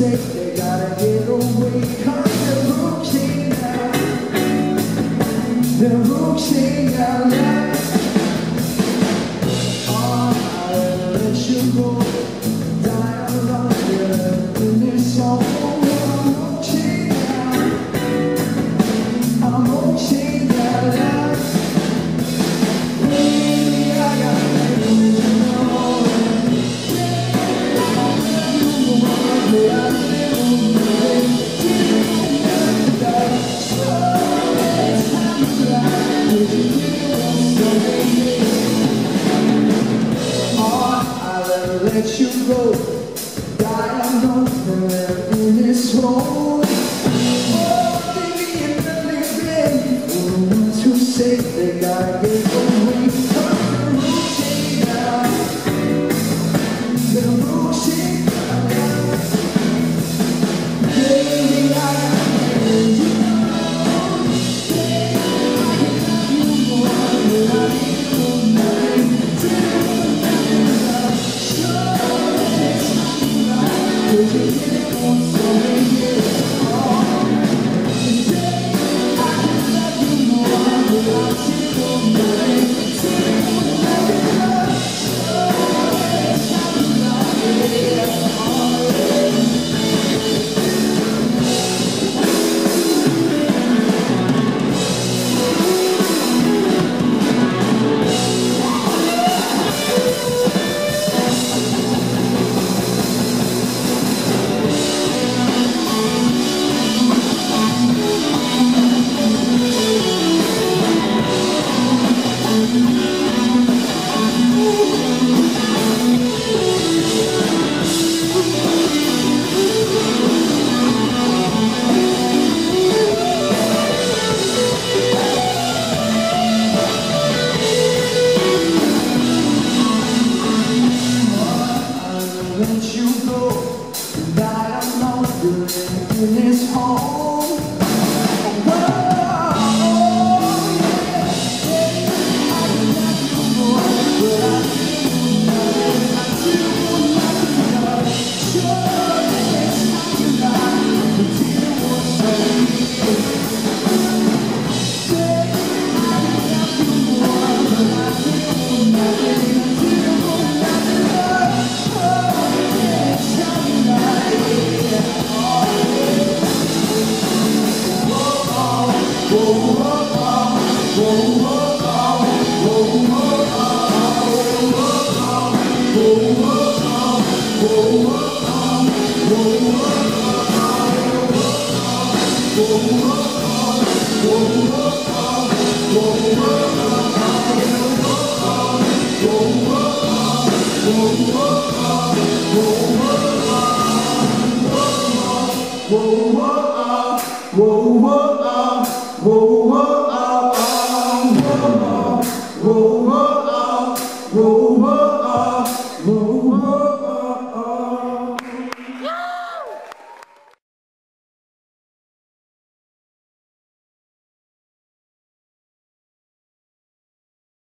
they gotta get away. Cause the rookie now The rookie now Oh, I'll let you go let you go. Die alone in this hole. This home whoa.